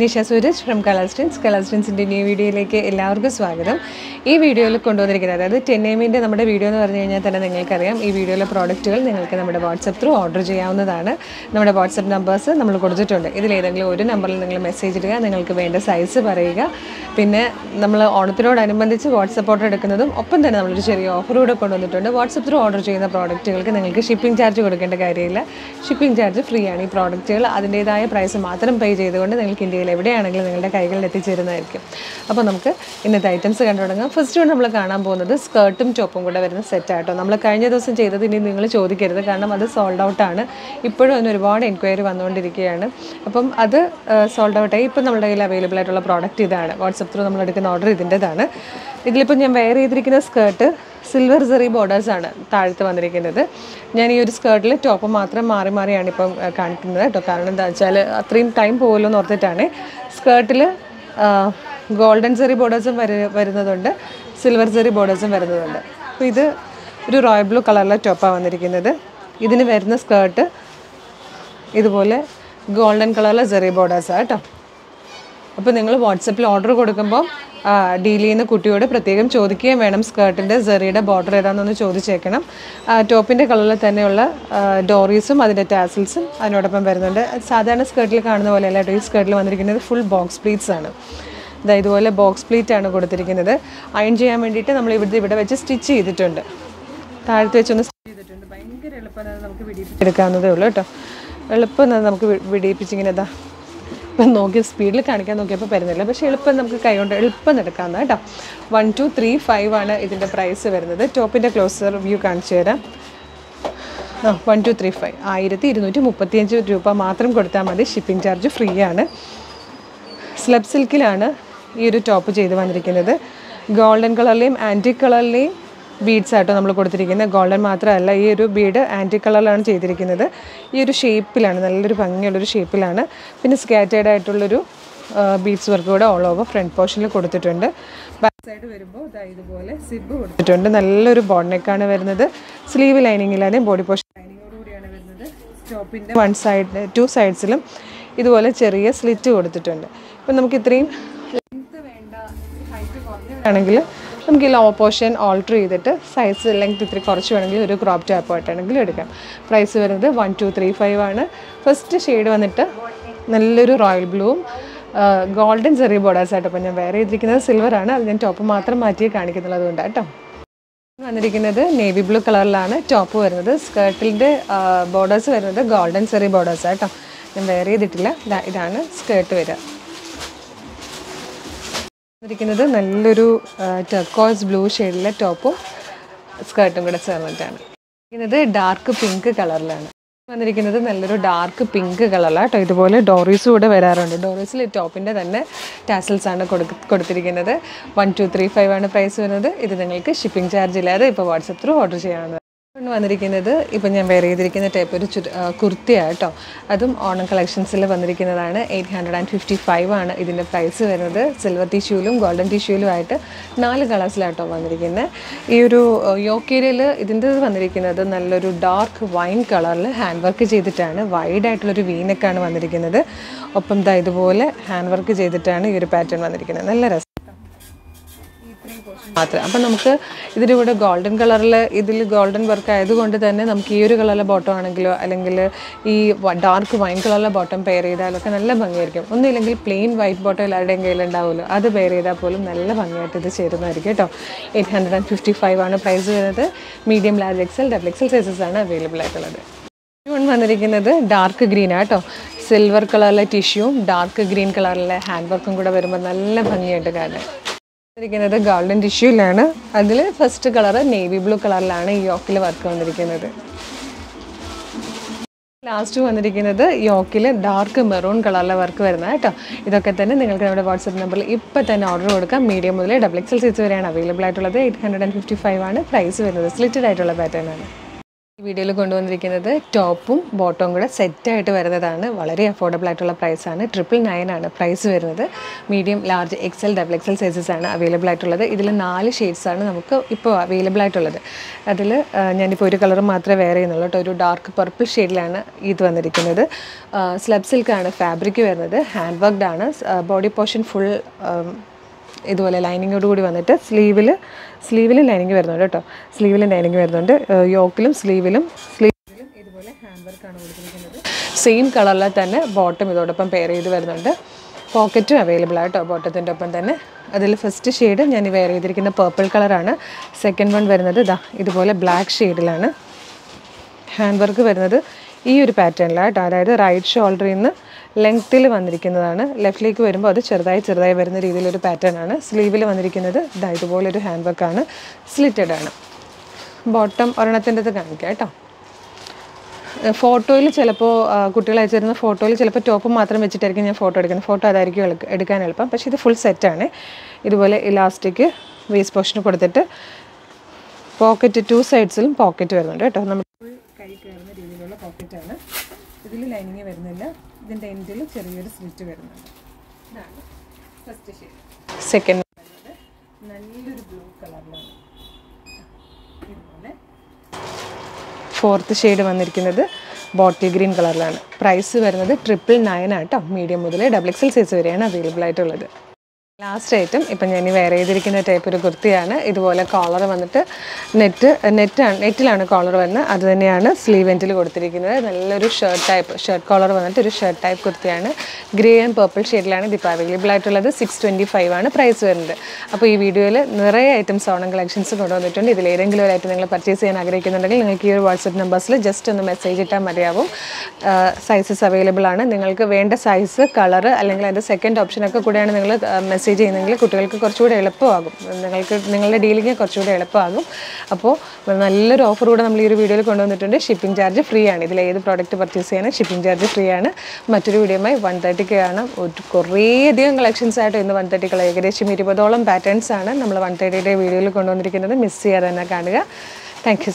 Nisha Sooraj from Colourstance കളർസ്റ്റൻസിന്റെ new വീഡിയോയിലേക്ക് എല്ലാവർക്കും സ്വാഗതം. ഈ വീഡിയോയിൽ കൊണ്ടുവന്നിരിക്കുന്നത് അതായത് ടെൻ എമ്മിന്റെ നമ്മുടെ വീഡിയോ എന്ന് പറഞ്ഞു കഴിഞ്ഞാൽ തന്നെ നിങ്ങൾക്കറിയാം. ഈ വീഡിയോയിലെ പ്രോഡക്റ്റുകൾ നിങ്ങൾക്ക് നമ്മുടെ വാട്സപ്പ് ത്രൂ ഓർഡർ ചെയ്യാവുന്നതാണ്. നമ്മുടെ വാട്സപ്പ് നമ്പേഴ്സ് നമ്മൾ കൊടുത്തിട്ടുണ്ട്. ഇതിലേതെങ്കിലും ഒരു നമ്പറിൽ നിങ്ങൾ മെസ്സേജ് ഇടുക നിങ്ങൾക്ക് വേണ്ട സൈസ് പറയുക. പിന്നെ നമ്മൾ ഓണത്തിനോടനുബന്ധിച്ച് വാട്സപ്പ് ഓർഡർ എടുക്കുന്നതും ഒപ്പം തന്നെ നമ്മളൊരു ചെറിയ ഓഫർ കൂടെ കൊണ്ടുവന്നിട്ടുണ്ട്. വാട്സപ്പ് ത്രൂ ഓർഡർ ചെയ്യുന്ന പ്രോഡക്റ്റുകൾക്ക് നിങ്ങൾക്ക് ഷിപ്പിംഗ് ചാർജ് കൊടുക്കേണ്ട കാര്യമില്ല. ഷിപ്പിംഗ് ചാർജ് ഫ്രീ ആണ് ഈ പ്രോഡക്റ്റുകൾ അതിന്റേതായ പ്രൈസ് മാത്രം പേ ചെയ്തുകൊണ്ട് നിങ്ങൾക്ക് ഇന്ത്യയിൽ എവിടെയാണെങ്കിലും നിങ്ങളുടെ കൈകളിൽ എത്തിച്ചേരുന്നതായിരിക്കും. അപ്പോൾ നമുക്ക് ഇന്നത്തെ ഐറ്റംസ് കണ്ടു തുടങ്ങാം. ഫസ്റ്റ് വൺ നമ്മൾ കാണാൻ പോകുന്നത് സ്കേർട്ടും ടോപ്പും കൂടെ വരുന്ന സെറ്റാട്ടോ നമ്മൾ കഴിഞ്ഞ ദിവസം ചെയ്തത് ഇനി നിങ്ങൾ ചോദിക്കരുത്. കാരണം അത് സോൾഡ് ഔട്ടാണ് ഇപ്പോഴും അതിന് ഒരുപാട് എൻക്വയറി വന്നുകൊണ്ടിരിക്കുകയാണ്. അപ്പം അത് സോൾഡ് ഔട്ടായി ഇപ്പം നമ്മുടെ കയ്യിൽ അവൈലബിൾ ആയിട്ടുള്ള പ്രോഡക്റ്റ് ഇതാണ്. വാട്സപ്പ് ത്രൂ നമ്മൾ എടുക്കുന്ന ഓർഡർ ഇതിന്റെതാണ്. ഇതിലിപ്പോൾ ഞാൻ വെയർ ചെയ്തിരിക്കുന്ന സ്കേർട്ട് സിൽവർ സെറി ബോർഡേഴ്സാണ് താഴത്ത് വന്നിരിക്കുന്നത്. ഞാൻ ഈ ഒരു സ്കേർട്ടിൽ ടോപ്പ് മാത്രം മാറി മാറിയാണ് ഇപ്പം കാണിക്കുന്നത് കേട്ടോ. കാരണം എന്താ വെച്ചാൽ അത്രയും ടൈം പോകുമല്ലോ എന്ന് ഓർത്തിട്ടാണ് സ്കേർട്ടിൽ ഗോൾഡൻ സെറി ബോർഡേഴ്സും വര വരുന്നതുണ്ട്. സിൽവർ സെറി ബോർഡേഴ്സും വരുന്നതുണ്ട്. അപ്പോൾ ഇത് ഒരു റോയൽ ബ്ലൂ കളറിലെ ടോപ്പാണ് വന്നിരിക്കുന്നത്. ഇതിന് വരുന്ന സ്കേർട്ട് ഇതുപോലെ ഗോൾഡൻ കളറിലെ സെറി ബോർഡേഴ്സാണ് കേട്ടോ. അപ്പോൾ നിങ്ങൾ വാട്സപ്പിൽ ഓർഡർ കൊടുക്കുമ്പോൾ ഡീൽ ചെയ്യുന്ന കുട്ടിയോട് പ്രത്യേകം ചോദിക്കുകയും വേണം. സ്കേർട്ടിന്റെ സെറിയുടെ ബോർഡർ ഏതാണെന്നൊന്ന് ചോദിച്ചേക്കണം. ടോപ്പിന്റെ കളറിൽ തന്നെയുള്ള ഡോറീസും അതിന്റെ ടാസിൽസും അതിനോടൊപ്പം വരുന്നുണ്ട്. സാധാരണ സ്കേർട്ടിൽ കാണുന്ന പോലെയല്ല കേട്ടോ ഈ സ്കേർട്ടിൽ വന്നിരിക്കുന്നത് ഫുൾ ബോക്സ് പ്ലീറ്റ്സ് ആണ്. ഇതാ ഇതുപോലെ ബോക്സ് പ്ലീറ്റ് ആണ് കൊടുത്തിരിക്കുന്നത്. അയൺ ചെയ്യാൻ വേണ്ടിയിട്ട് നമ്മൾ ഇവിടുത്തെ ഇവിടെ വെച്ച് സ്റ്റിച്ച് ചെയ്തിട്ടുണ്ട്. താഴത്ത് വെച്ചൊന്ന് സ്റ്റിച്ച് ചെയ്തിട്ടുണ്ട്. ഭയങ്കര എളുപ്പം നമുക്ക് വിടിയിപ്പിച്ചെടുക്കാവുന്നതേ ഉള്ളൂ കേട്ടോ. എളുപ്പം നമുക്ക് വിടിയിപ്പിച്ചിങ്ങനെ ഇതാ ഇപ്പം നോക്കി സ്പീഡിൽ കാണിക്കാൻ നോക്കിയപ്പോൾ വരുന്നില്ല പക്ഷേ എളുപ്പം നമുക്ക് കൈകൊണ്ട് എളുപ്പം എടുക്കാമെന്ന് കേട്ടോ. വൺ ടു ത്രീ ഫൈവ് ആണ് ഇതിന്റെ പ്രൈസ് വരുന്നത്. ടോപ്പിന്റെ ക്ലോസർ വ്യൂ കാണിച്ചു തരാം. ആ വൺ ടു ത്രീ ഫൈവ് ആയിരത്തി ഇരുന്നൂറ്റി മുപ്പത്തിയഞ്ച് രൂപ മാത്രം കൊടുത്താൽ മതി. ഷിപ്പിംഗ് ചാർജ് ഫ്രീ ആണ്. സ്ലബ് സിൽക്കിലാണ് ഈ ഒരു ടോപ്പ് ചെയ്ത് വന്നിരിക്കുന്നത്. ഗോൾഡൻ കളറിലെയും ആന്റിക് കളറിലെയും ബീഡ്സ് ആട്ടോ നമ്മൾ കൊടുത്തിരിക്കുന്നത്. ഗോൾഡൻ മാത്രമല്ല ഈ ഒരു ബീഡ് ആന്റി കളറിലാണ് ചെയ്തിരിക്കുന്നത്. ഈ ഒരു ഷേപ്പിലാണ് നല്ലൊരു ഭംഗിയുള്ളൊരു ഷേപ്പിലാണ് പിന്നെ സ്കാറ്റേഡ് ആയിട്ടുള്ളൊരു ബീഡ്സ് വർക്ക് കൂടെ ഓൾ ഓവർ ഫ്രണ്ട് പോർഷനിൽ കൊടുത്തിട്ടുണ്ട്. ബാക്ക് സൈഡ് വരുമ്പോൾ ഇതാ ഇതുപോലെ സിബ് കൊടുത്തിട്ടുണ്ട്. നല്ലൊരു ബോഡ് നെക്കാണ് വരുന്നത്. സ്ലീവ് ലൈനിങ്ങിലാണ് ബോഡി പോർഷൻ ലൈനിങ്ങോടുകൂടിയാണ് വരുന്നത്. ടോപ്പിന്റെ വൺ സൈഡ് ടു സൈഡ്സിലും ഇതുപോലെ ചെറിയ സ്ലിറ്റ് കൊടുത്തിട്ടുണ്ട്. ഇപ്പം നമുക്ക് ഇത്രയും ലെങ്ത് വേണ്ട ഹൈറ്റ് കുറഞ്ഞതാണെങ്കിൽ നമുക്ക് ഈ ലോ പോർഷൻ ഓൾട്ടർ ചെയ്തിട്ട് സൈസ് ലെങ്ത് ഇത്തിരി കുറച്ച് വേണമെങ്കിൽ ഒരു ക്രോപ്പ് ടാപ്പ് ആയിട്ടാണെങ്കിലും എടുക്കാം. പ്രൈസ് വരുന്നത് വൺ ടു ത്രീ ഫൈവ് ആണ്. ഫസ്റ്റ് ഷെയ്ഡ് വന്നിട്ട് നല്ലൊരു റോയൽ ബ്ലൂവും ഗോൾഡൻ ചെറിയ ബോർഡേഴ്സ് ആയിട്ട് ഞാൻ വേറെ ചെയ്തിരിക്കുന്നത് സിൽവർ ആണ്. അത് ഞാൻ ടോപ്പ് മാത്രം മാറ്റി കാണിക്കുന്നുള്ളത് കൊണ്ട് കേട്ടോ വന്നിരിക്കുന്നത് നേവി ബ്ലൂ കളറിലാണ് ടോപ്പ് വരുന്നത്. സ്കേർട്ടിന്റെ ബോർഡേഴ്സ് വരുന്നത് ഗോൾഡൻ ചെറിയ ബോർഡേഴ്സ് ആട്ടോ. ഞാൻ വേറെ ചെയ്തിട്ടില്ല. ഇതാണ് സ്കേർട്ട് വരിക. വന്നിരിക്കുന്നത് നല്ലൊരു ടെക്കോസ് ബ്ലൂ ഷെയ്ഡിലെ ടോപ്പും സ്കേർട്ടും കൂടെ ചേർന്നിട്ടാണ്. ഇരിക്കുന്നത് ഡാർക്ക് പിങ്ക് കളറിലാണ് വന്നിരിക്കുന്നത് നല്ലൊരു ഡാർക്ക് പിങ്ക് കളറാണ് കേട്ടോ ഇതുപോലെ ഡോറീസ് കൂടെ വരാറുണ്ട്. ഡോറീസിൽ ടോപ്പിന്റെ തന്നെ ടാസൽസ് ആണ് കൊടുക്ക കൊടുത്തിരിക്കുന്നത്. വൺ ടു ത്രീ ഫൈവ് ആണ് പ്രൈസ് വരുന്നത്. ഇത് നിങ്ങൾക്ക് ഷിപ്പിംഗ് ചാർജ് ഇല്ലാതെ ഇപ്പോൾ വാട്സപ്പ് ത്രൂ ഓർഡർ ചെയ്യാവുന്നതാണ്. കൊണ്ട് വന്നിരിക്കുന്നത്. ഇപ്പം ഞാൻ വെയർ ചെയ്തിരിക്കുന്ന ടൈപ്പ് ഒരു കുർത്തിയാട്ടോ അതും ഓണം കളക്ഷൻസിൽ വന്നിരിക്കുന്നതാണ്. Eight hundred and fifty five ആണ് ഇതിന്റെ പ്രൈസ് വരുന്നത്. സിൽവർ ടിഷ്യൂലും ഗോൾഡൻ ടിഷ്യൂലും ആയിട്ട് നാല് കളേഴ്സിലാട്ടോ വന്നിരിക്കുന്നത് ഈ ഒരു യോക്കേരിയൽ ഇതിന്റെ വന്നിരിക്കുന്നത് നല്ലൊരു ഡാർക്ക് വൈൻ കളറിൽ ഹാൻഡ് വർക്ക് ചെയ്തിട്ടാണ്. വൈഡ് ആയിട്ടുള്ളൊരു വീനക്കാണ് വന്നിരിക്കുന്നത്. ഒപ്പം ദാ ഇതുപോലെ ഹാൻഡ് വർക്ക് ചെയ്തിട്ടാണ് ഈ ഒരു പാറ്റേൺ വന്നിരിക്കുന്നത്. നല്ല രസം മാത്രം. അപ്പം നമുക്ക് ഇതിന്റെ കൂടെ ഗോൾഡൻ കളറിൽ ഇതിൽ ഗോൾഡൻ വർക്ക് ആയതുകൊണ്ട് തന്നെ നമുക്ക് ഈ ഒരു കളറിലെ ബോട്ടം ആണെങ്കിലോ അല്ലെങ്കിൽ ഈ ഡാർക്ക് വൈൻ കളറിലെ ബോട്ടം പെയർ ചെയ്താലൊക്കെ നല്ല ഭംഗിയായിരിക്കും. ഒന്നുമില്ലെങ്കിൽ പ്ലെയിൻ വൈറ്റ് ബോട്ടം എല്ലാവരുടെയും കയ്യിലുണ്ടാവുമല്ലോ അത് പെയർ ചെയ്താൽ പോലും നല്ല ഭംഗിയായിട്ട് ഇത് ചേരുന്നതായിരിക്കും കേട്ടോ. Eight hundred and fifty five ആണ് പ്രൈസ് വരുന്നത്. Medium large XL double XL sizes ആണ് അവൈലബിൾ ആയിട്ടുള്ളത്. വൺ വന്നിരിക്കുന്നത് ഡാർക്ക് ഗ്രീൻ ആട്ടോ സിൽവർ കളറിലെ ടിഷ്യൂവും ഡാർക്ക് ഗ്രീൻ കളറിലെ ഹാൻഡ് വർക്കും കൂടെ വരുമ്പോൾ നല്ല ഭംഗിയായിട്ട് കാണാൻ വന്നിരിക്കുന്നത് ഗോൾഡൻ ടിഷ്യൂലാണ്. അതിൽ ഫസ്റ്റ് കളർ നേവി ബ്ലൂ കളറിലാണ് ഈ യോക്കിൽ വർക്ക് വന്നിരിക്കുന്നത്. ലാസ്റ്റ് വന്നിരിക്കുന്നത് യോക്കിൽ ഡാർക്ക് മെറൂൺ കളറിലെ വർക്ക് വരുന്നത് കേട്ടോ. ഇതൊക്കെ തന്നെ നിങ്ങൾക്ക് നമ്മുടെ വാട്സപ്പ് നമ്പറിൽ ഇപ്പോൾ തന്നെ ഓർഡർ കൊടുക്കാം. മീഡിയം മുതൽ ഡബിൾ എക്സൽ സൈസ് വരെയാണ് അവൈലബിൾ ആയിട്ടുള്ളത്. Eight hundred and fifty five ആണ്. പ്രൈസ് വരുന്നത് സ്ലിറ്റഡ് ആയിട്ടുള്ള പാറ്റേൺ ആണ്. വീഡിയോയിൽ കൊണ്ടുവന്നിരിക്കുന്നത് ടോപ്പും ബോട്ടവും കൂടെ സെറ്റായിട്ട് വരുന്നതാണ്. വളരെ അഫോർഡബിൾ ആയിട്ടുള്ള പ്രൈസാണ് ട്രിപ്പിൾ നയൻ ആണ് പ്രൈസ് വരുന്നത്. Medium large XL double XL sizes ആണ് അവൈലബിൾ ആയിട്ടുള്ളത്. ഇതിൽ നാല് ഷെയ്ഡ്സ് ആണ് നമുക്ക് ഇപ്പോൾ അവൈലബിൾ ആയിട്ടുള്ളത്. അതിൽ ഞാനിപ്പോൾ ഒരു കളർ മാത്രമേ വേറെ ചെയ്യുന്നുള്ളൂ കേട്ടോ. ഒരു ഡാർക്ക് പർപ്പിൾ ഷെയ്ഡിലാണ് ഇത് വന്നിരിക്കുന്നത്. സ്ലബ് സിൽക്കാണ് ഫാബ്രിക് വരുന്നത്. ഹാൻഡ് വർക്ക്ഡ് ആണ് ബോഡി പോർഷൻ ഫുൾ ഇതുപോലെ ലൈനിങ്ങോട് കൂടി വന്നിട്ട് സ്ലീവിൽ സ്ലീവിലും ലൈനിങ് വരുന്നുണ്ട് കേട്ടോ. സ്ലീവിലും ലൈനിങ് വരുന്നുണ്ട്. യോക്കിലും സ്ലീവിലും സ്ലീവിലും ഇതുപോലെ ഹാൻഡ് വർക്കാണ് കൊടുത്തിരിക്കുന്നത്. സെയിം കളറിൽ തന്നെ ബോട്ടം ഇതോടൊപ്പം പെയർ ചെയ്ത് വരുന്നുണ്ട്. പോക്കറ്റും അവൈലബിൾ ആട്ടോ ബോട്ടത്തിന്റെ ഒപ്പം തന്നെ. അതിൽ ഫസ്റ്റ് ഷെയ്ഡ് ഞാൻ വെയർ ചെയ്തിരിക്കുന്ന പേർപ്പിൾ കളറാണ് സെക്കൻഡ് വൺ വരുന്നത് ഇതാ ഇതുപോലെ ബ്ലാക്ക് ഷെയ്ഡിലാണ് ഹാൻഡ് വർക്ക് വരുന്നത് ഈ ഒരു പാറ്റേണിലാണ് കേട്ടോ. അതായത് റൈറ്റ് ഷോൾഡറിൽ നിന്ന് ലെങ്ത്തിൽ വന്നിരിക്കുന്നതാണ്. ലെഫ്റ്റിലേക്ക് വരുമ്പോൾ അത് ചെറുതായി ചെറുതായി വരുന്ന രീതിയിലൊരു പാറ്റേൺ ആണ്. സ്ലീവിൽ വന്നിരിക്കുന്നത് ഇതാ ഇതുപോലൊരു ഹാൻഡ് വർക്കാണ് സ്ലിറ്റഡ് ആണ്. ബോട്ടം ഒരെണ്ണത്തിന്റെ കാണിക്കാം കേട്ടോ. ഫോട്ടോയിൽ ചിലപ്പോൾ കുട്ടികൾ അയച്ചു തരുന്ന ഫോട്ടോയിൽ ചിലപ്പോൾ ടോപ്പ് മാത്രം വെച്ചിട്ടായിരിക്കും ഞാൻ ഫോട്ടോ എടുക്കുന്നത്. ഫോട്ടോ അതായിരിക്കും എടുക്കാൻ എളുപ്പം. പക്ഷേ ഇത് ഫുൾ സെറ്റാണ് ഇതുപോലെ ഇലാസ്റ്റിക് വേസ്റ്റ് പോർഷന് കൊടുത്തിട്ട് പോക്കറ്റ് ടു സൈഡ്സിലും പോക്കറ്റ് വരുന്നുണ്ട് കേട്ടോ. നമ്മൾ ഫുൾ കൈ കയറുന്ന രീതിയിലുള്ള പോക്കറ്റാണ് ഇതിൽ ലൈനിങ് വരുന്നില്ല. ഇതിന്റെ എൻഡിൽ ചെറിയൊരു സ്ലിറ്റ് വരുന്നുണ്ട്. ഇതാണ് ഫസ്റ്റ് ഷെയ്ഡ് സെക്കൻഡ് നല്ലൊരു ബ്ലൂ കളറിലാണ് ഇതുപോലെ. ഫോർത്ത് ഷെയ്ഡ് വന്നിരിക്കുന്നത് ബോട്ടിൽ ഗ്രീൻ കളറിലാണ് പ്രൈസ് വരുന്നത് ട്രിപ്പിൾ നയൻ ആട്ടോ മീഡിയം മുതൽ ഡബിൾ എക്സൽ സൈസ് വരെയാണ് അവൈലബിൾ ആയിട്ടുള്ളത്. ലാസ്റ്റ് ഐറ്റം ഇപ്പം ഞാൻ വെയർ ചെയ്തിരിക്കുന്ന ടൈപ്പ് ഒരു കുർത്തിയാണ്. ഇതുപോലെ കോളർ വന്നിട്ട് നെറ്റ് നെറ്റാണ് നെറ്റിലാണ് കോളർ വന്ന് അത് തന്നെയാണ് സ്ലീവ് എന്റിൽ കൊടുത്തിരിക്കുന്നത്. നല്ലൊരു ഷർട്ട് ടൈപ്പ് ഷർട്ട് കോളർ വന്നിട്ട് ഒരു ഷർട്ട് ടൈപ്പ് കുർത്തിയാണ്. ഗ്രേ ആൻഡ് പർപ്പിൾ ഷെയ്ഡിലാണ് ഇതിപ്പോൾ അവൈലബിൾ ആയിട്ടുള്ളത്. സിക്സ് ട്വന്റി ഫൈവ് ആണ് പ്രൈസ് വരുന്നത്. അപ്പോൾ ഈ വീഡിയോയിൽ നിറയെ ഐറ്റംസ് ഓണം കളക്ഷൻസ് കൊണ്ടുവന്നിട്ടുണ്ട്. ഇതിൽ ഏതെങ്കിലും ഒരു ഐറ്റം നിങ്ങൾ പർച്ചേസ് ചെയ്യാൻ ആഗ്രഹിക്കുന്നുണ്ടെങ്കിൽ നിങ്ങൾക്ക് ഈ ഒരു വാട്സപ്പ് നമ്പേഴ്സിൽ ജസ്റ്റ് ഒന്ന് മെസ്സേജ് ഇട്ടാൽ മതിയാവും. സൈസസ് അവൈലബിൾ ആണ്. നിങ്ങൾക്ക് വേണ്ട സൈസ് കളർ അല്ലെങ്കിൽ അതിന്റെ സെക്കൻഡ് ഓപ്ഷനൊക്കെ കൂടെയാണ് നിങ്ങൾ മെസ്സേജ് ചെയ്യുന്നതെങ്കിൽ കുട്ടികൾക്ക് കുറച്ചുകൂടെ എളുപ്പമാകും. നിങ്ങൾക്ക് നിങ്ങളുടെ ഡീലിംഗ് കുറച്ചുകൂടെ എളുപ്പമാകും. അപ്പോൾ നല്ലൊരു ഓഫർ കൂടെ നമ്മൾ ഈ ഒരു വീഡിയോയിൽ കൊണ്ടുവന്നിട്ടുണ്ട്. ഷിപ്പിംഗ് ചാർജ് ഫ്രീ ആണ്. ഇതിൽ ഏത് പ്രോഡക്റ്റ് പർച്ചേസ് ചെയ്യാനും ഷിപ്പിംഗ് ചാർജ് ഫ്രീ ആണ്. മറ്റൊരു വീഡിയോയുമായി വൺ തേർട്ടിക്ക് ഒരു കുറേയധികം കളക്ഷൻസ് ആയിട്ട് ഇന്ന് വൺ തേർട്ടിക്കുള്ള ഏകദേശം ഇരുപതോളം പാറ്റേൺസ് ആണ് നമ്മൾ വൺ തേർട്ടിയുടെ വീഡിയോയിൽ കൊണ്ടുവന്നിരിക്കുന്നത്. മിസ് ചെയ്യാതെ തന്നെ കാണുക. Thank you